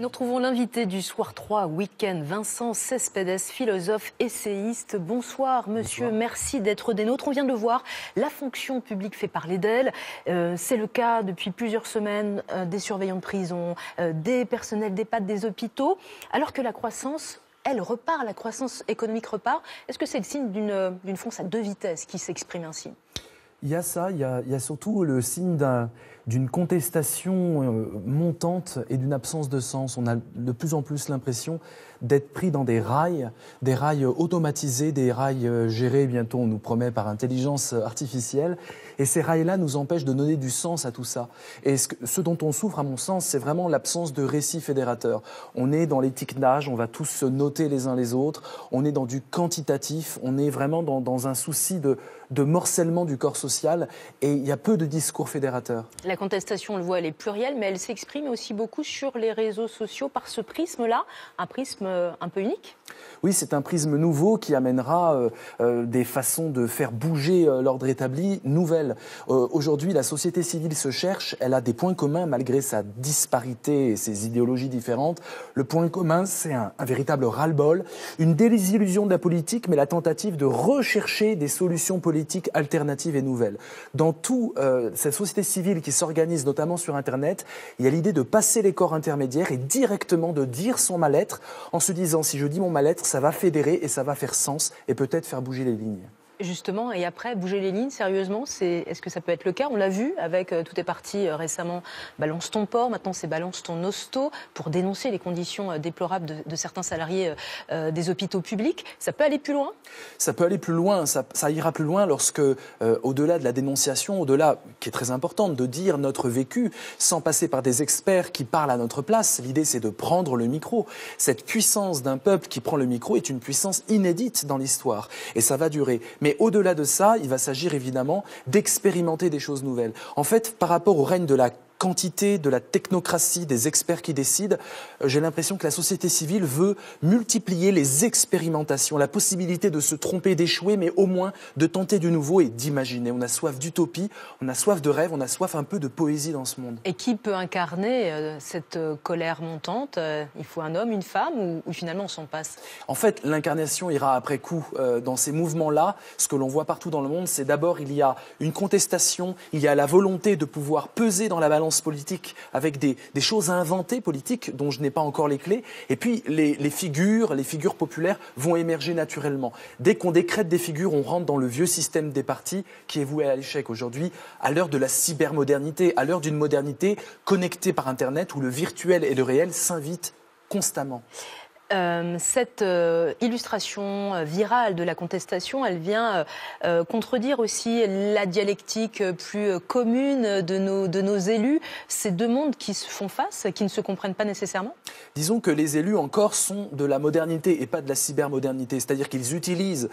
Nous retrouvons l'invité du soir 3 week-end, Vincent Cespedes, philosophe, essayiste. Bonsoir, monsieur. Merci d'être des nôtres. On vient de le voir, la fonction publique fait parler d'elle. Euh, c'est le cas depuis plusieurs semaines euh, des surveillants de prison, euh, des personnels d'EHPAD, des hôpitaux, alors que la croissance elle repart, la croissance économique repart. Est-ce que c'est le signe d'une fonce à deux vitesses qui s'exprime ainsi? Il y a ça, il y a, il y a surtout le signe d'un d'une contestation euh, montante et d'une absence de sens. On a de plus en plus l'impression d'être pris dans des rails, des rails automatisés, des rails euh, gérés bientôt, on nous promet, par intelligence artificielle. Et ces rails-là nous empêchent de donner du sens à tout ça. Et ce, dont on souffre, à mon sens, c'est vraiment l'absence de récit fédérateur. On est dans l'étiquetage, on va tous se noter les uns les autres, on est dans du quantitatif, on est vraiment dans, un souci de, de morcellement du corps social, et il y a peu de discours fédérateurs contestation, on le voit, elle est plurielle, mais elle s'exprime aussi beaucoup sur les réseaux sociaux par ce prisme-là, un prisme euh, un peu unique Oui, c'est un prisme nouveau qui amènera euh, euh, des façons de faire bouger l'ordre établi nouvelles. Aujourd'hui, la société civile se cherche, elle a des points communs malgré sa disparité et ses idéologies différentes. Le point commun, c'est un, un véritable ras-le-bol, une désillusion de la politique, mais la tentative de rechercher des solutions politiques alternatives et nouvelles. Dans tout cette société civile qui sort organise notamment sur Internet, il y a l'idée de passer les corps intermédiaires et directement de dire son mal-être en se disant si je dis mon mal-être, ça va fédérer et ça va faire sens et peut-être faire bouger les lignes. Justement, et après, bouger les lignes, sérieusement, c'est, est-ce que ça peut être le cas? On l'a vu avec euh, tout est parti euh, récemment, balance ton port, maintenant c'est balance ton hosto, pour dénoncer les conditions euh, déplorables de, certains salariés des hôpitaux publics. Ça peut aller plus loin? Ça peut aller plus loin, ça, ira plus loin lorsque, au-delà de la dénonciation, au-delà, qui est très importante, de dire notre vécu, sans passer par des experts qui parlent à notre place, l'idée c'est de prendre le micro. Cette puissance d'un peuple qui prend le micro est une puissance inédite dans l'histoire, et ça va durer. Au-delà de ça, il va s'agir évidemment d'expérimenter des choses nouvelles. En fait, par rapport au règne de la quantité, de la technocratie, des experts qui décident, euh, j'ai l'impression que la société civile veut multiplier les expérimentations, la possibilité de se tromper, d'échouer, mais au moins de tenter du nouveau et d'imaginer. On a soif d'utopie, on a soif de rêve, on a soif un peu de poésie dans ce monde. Et qui peut incarner euh, cette euh, colère montante Il faut un homme, une femme, ou, finalement on s'en passe? En fait, l'incarnation ira après coup. dans ces mouvements-là, ce que l'on voit partout dans le monde, c'est d'abord il y a une contestation, il y a la volonté de pouvoir peser dans la balance politique avec des, choses à inventer politiques dont je n'ai pas encore les clés. Et puis les, figures, les figures populaires vont émerger naturellement. Dès qu'on décrète des figures, on rentre dans le vieux système des partis qui est voué à l'échec aujourd'hui, à l'heure de la cybermodernité, à l'heure d'une modernité connectée par Internet où le virtuel et le réel s'invitent constamment. Euh, cette euh, illustration euh, virale de la contestation, elle vient contredire aussi la dialectique plus commune de nos, de nos élus, ces deux mondes qui se font face, qui ne se comprennent pas nécessairement? Disons que les élus encore sont de la modernité et pas de la cybermodernité, c'est-à-dire qu'ils utilisent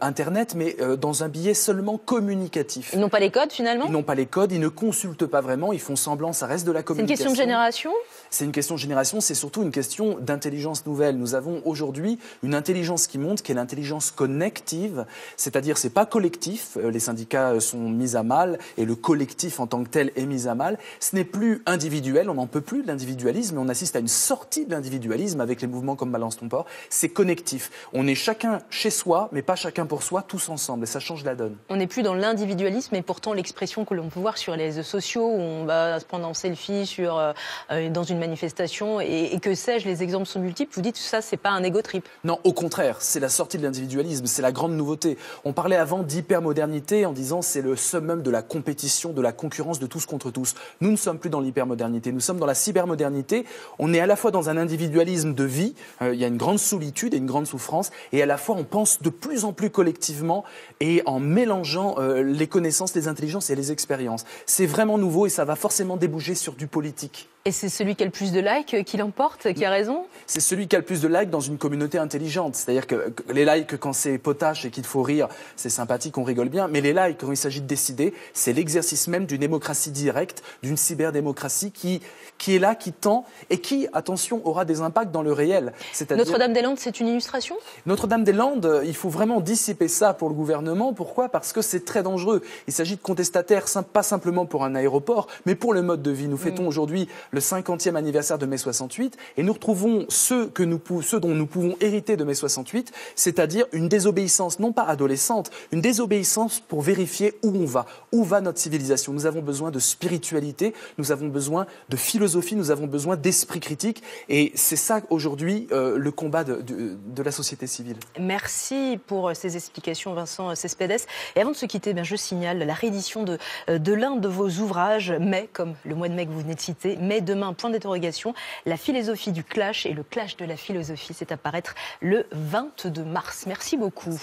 Internet, mais dans un biais seulement communicatif. Ils n'ont pas les codes finalement? Ils n'ont pas les codes, ils ne consultent pas vraiment, ils font semblant, ça reste de la communication. C'est une question de génération? C'est une question de génération, c'est surtout une question d'intelligence nouvelle nous avons aujourd'hui une intelligence qui monte, qui est l'intelligence connective, c'est-à-dire c'est pas collectif, euh, les syndicats sont mis à mal et le collectif en tant que tel est mis à mal. Ce n'est plus individuel, on n'en peut plus de l'individualisme, on assiste à une sortie de l'individualisme avec les mouvements comme Balance ton port. C'est connectif. On est chacun chez soi, mais pas chacun pour soi, tous ensemble, et ça change la donne. On n'est plus dans l'individualisme, et pourtant l'expression que l'on peut voir sur les sociaux, où on va se prendre en selfie sur, euh, euh, dans une manifestation, et, et que sais-je, les exemples sont multiples. Vous dites ça, c'est pas un ego trip. Non, au contraire, c'est la sortie de l'individualisme, c'est la grande nouveauté. On parlait avant d'hypermodernité en disant c'est le summum de la compétition, de la concurrence de tous contre tous. Nous ne sommes plus dans l'hypermodernité, nous sommes dans la cybermodernité. On est à la fois dans un individualisme de vie, euh, il y a une grande solitude et une grande souffrance, et à la fois on pense de plus en plus collectivement et en mélangeant euh, les connaissances, les intelligences et les expériences. C'est vraiment nouveau et ça va forcément déboucher sur du politique. Et c'est celui qui a le plus de likes qui l'emporte, qui a raison? C'est celui qui a le plus plus de likes dans une communauté intelligente. C'est-à-dire que les likes, quand c'est potache et qu'il faut rire, c'est sympathique, on rigole bien. Mais les likes, quand il s'agit de décider, c'est l'exercice même d'une démocratie directe, d'une cyberdémocratie qui, qui est là, qui tend et qui, attention, aura des impacts dans le réel. Notre-Dame-des-Landes, c'est une illustration? Notre-Dame-des-Landes, il faut vraiment dissiper ça pour le gouvernement. Pourquoi? Parce que c'est très dangereux. Il s'agit de contestataires, pas simplement pour un aéroport, mais pour le mode de vie. Nous mm. fêtons aujourd'hui le 50e anniversaire de mai 68 et nous retrouvons ceux, que nous, ceux dont nous pouvons hériter de mai 68, c'est-à-dire une désobéissance, non pas adolescente, une désobéissance pour vérifier où on va, où va notre civilisation. Nous avons besoin de spiritualité, nous avons besoin de philosophie, nous avons besoin d'esprit critique et c'est ça aujourd'hui euh, le combat de, de, la société civile. Merci pour ces explications Vincent Cespedes. Et avant de se quitter, je signale la réédition de, euh, de l'un de vos ouvrages, mais comme le mois de mai que vous venez de citer, mais demain, point d'interrogation, la philosophie du clash et le clash de la philosophie, c'est à paraître le 22 mars. Merci beaucoup.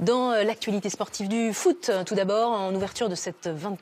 Dans euh, l'actualité sportive du foot, tout d'abord, en ouverture de cette 24